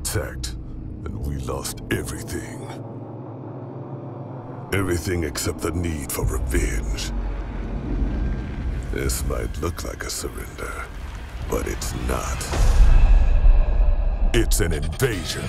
attacked, and we lost everything. Everything except the need for revenge. This might look like a surrender, but it's not. It's an invasion.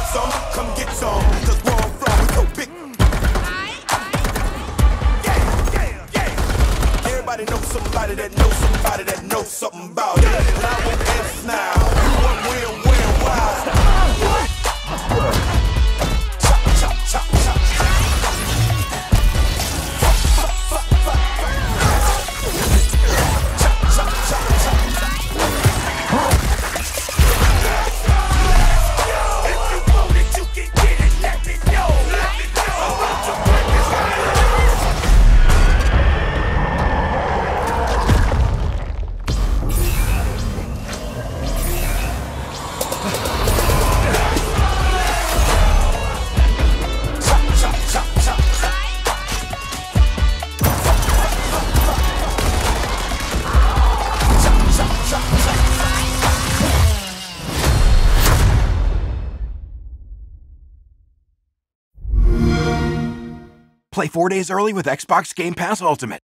Want some, come get some. Play four days early with Xbox Game Pass Ultimate.